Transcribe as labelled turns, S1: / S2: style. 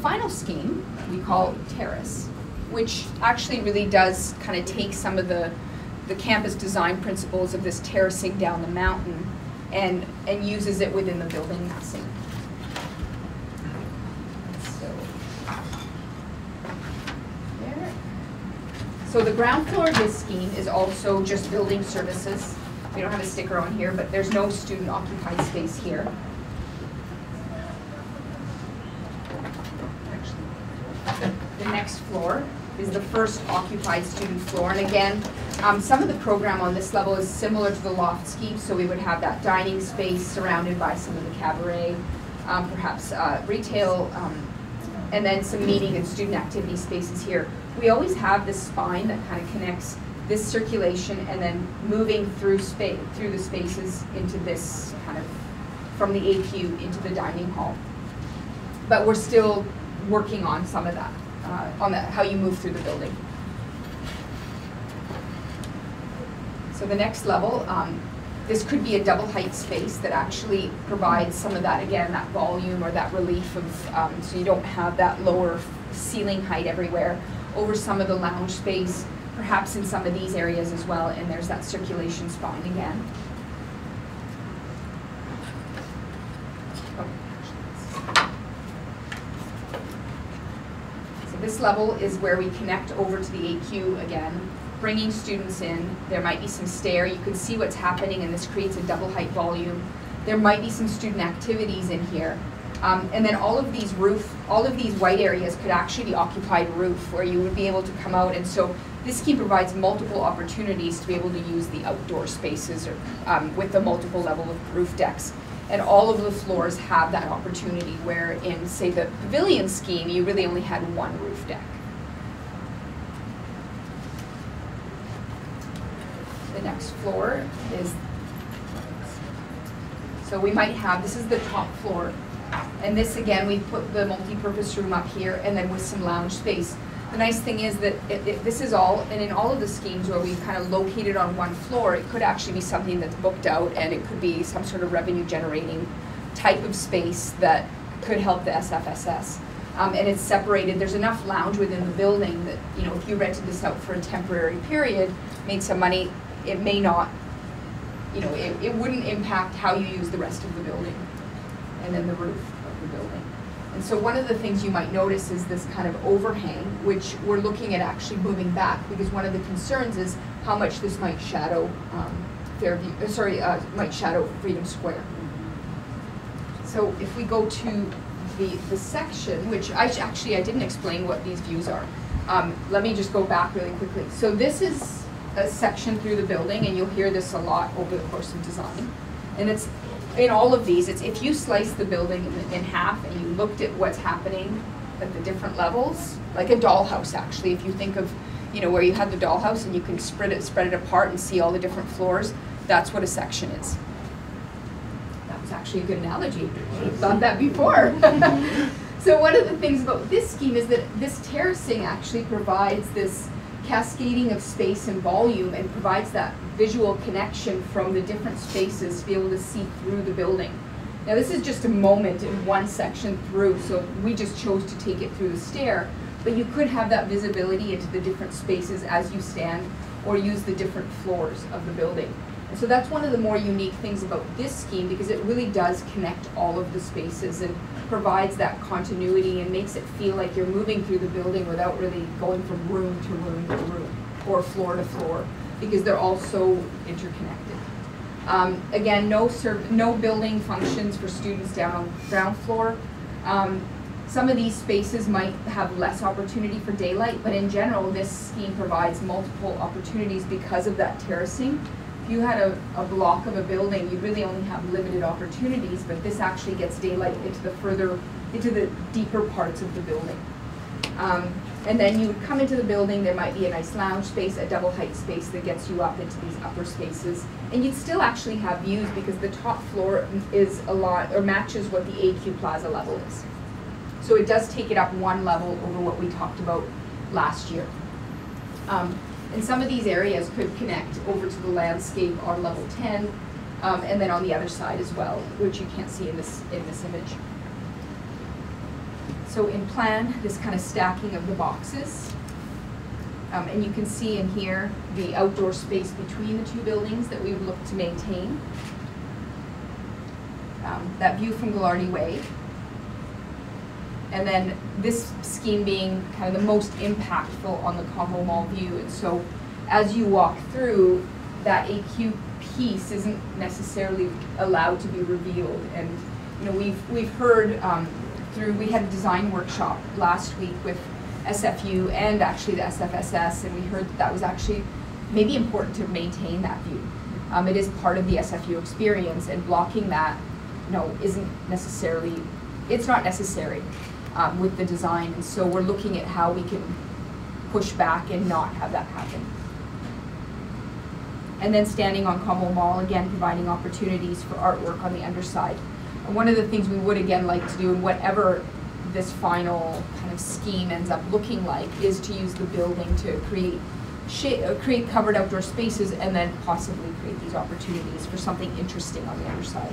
S1: final scheme we call terrace, which actually really does kind of take some of the, the campus design principles of this terracing down the mountain and, and uses it within the building massing. So. So the ground floor of this scheme is also just building services. We don't have a sticker on here, but there's no student occupied space here. The next floor is the first occupied student floor. And again, um, some of the program on this level is similar to the loft scheme, so we would have that dining space surrounded by some of the cabaret, um, perhaps uh, retail, um, and then some meeting and student activity spaces here. We always have this spine that kind of connects this circulation and then moving through space through the spaces into this kind of from the AQ into the dining hall. But we're still working on some of that, uh, on the, how you move through the building. So the next level, um, this could be a double height space that actually provides some of that, again, that volume or that relief of, um, so you don't have that lower ceiling height everywhere over some of the lounge space, perhaps in some of these areas as well, and there's that circulation spine again. This level is where we connect over to the AQ again, bringing students in. There might be some stair. You can see what's happening, and this creates a double height volume. There might be some student activities in here. Um, and then all of these roof, all of these white areas could actually be occupied roof where you would be able to come out. And so this scheme provides multiple opportunities to be able to use the outdoor spaces or, um, with the multiple level of roof decks. And all of the floors have that opportunity where in, say, the pavilion scheme, you really only had one roof deck. The next floor is, so we might have, this is the top floor. And this, again, we put the multi-purpose room up here and then with some lounge space. The nice thing is that it, it, this is all, and in all of the schemes where we've kind of located on one floor, it could actually be something that's booked out and it could be some sort of revenue generating type of space that could help the SFSS. Um, and it's separated, there's enough lounge within the building that, you know, if you rented this out for a temporary period, made some money, it may not, you know, it, it wouldn't impact how you use the rest of the building and then the roof of the building. And so one of the things you might notice is this kind of overhang, which we're looking at actually moving back because one of the concerns is how much this might shadow um, Fairview, uh, sorry, uh, might shadow Freedom Square. So if we go to the, the section, which I actually I didn't explain what these views are. Um, let me just go back really quickly. So this is a section through the building, and you'll hear this a lot over the course of design. And it's in all of these, it's if you slice the building in, half and you looked at what's happening at the different levels, like a dollhouse actually, if you think of, you know, where you had the dollhouse and you can spread it, spread it apart and see all the different floors, that's what a section is. That was actually a good analogy. I've thought that before. so one of the things about this scheme is that this terracing actually provides this cascading of space and volume and provides that visual connection from the different spaces to be able to see through the building. Now this is just a moment in one section through, so we just chose to take it through the stair, but you could have that visibility into the different spaces as you stand or use the different floors of the building. So that's one of the more unique things about this scheme because it really does connect all of the spaces and provides that continuity and makes it feel like you're moving through the building without really going from room to room to room or floor to floor because they're all so interconnected. Um, again, no, no building functions for students down on ground floor. Um, some of these spaces might have less opportunity for daylight, but in general, this scheme provides multiple opportunities because of that terracing you had a, a block of a building, you really only have limited opportunities, but this actually gets daylight into the further, into the deeper parts of the building. Um, and then you would come into the building, there might be a nice lounge space, a double height space that gets you up into these upper spaces. And you'd still actually have views because the top floor is a lot, or matches what the AQ Plaza level is. So it does take it up one level over what we talked about last year. Um, and some of these areas could connect over to the landscape on level 10, um, and then on the other side as well, which you can't see in this, in this image. So in plan, this kind of stacking of the boxes. Um, and you can see in here the outdoor space between the two buildings that we would look to maintain. Um, that view from Gaglardi Way. And then this scheme being kind of the most impactful on the Convo Mall view. And so as you walk through, that AQ piece isn't necessarily allowed to be revealed. And, you know, we've, we've heard um, through, we had a design workshop last week with SFU and actually the SFSS, and we heard that that was actually maybe important to maintain that view. Um, it is part of the SFU experience, and blocking that, you know, isn't necessarily, it's not necessary um, with the design, and so we're looking at how we can push back and not have that happen. And then standing on Convo Mall, again, providing opportunities for artwork on the underside. And one of the things we would again like to do, and whatever this final kind of scheme ends up looking like, is to use the building to create uh, create covered outdoor spaces and then possibly create these opportunities for something interesting on the underside.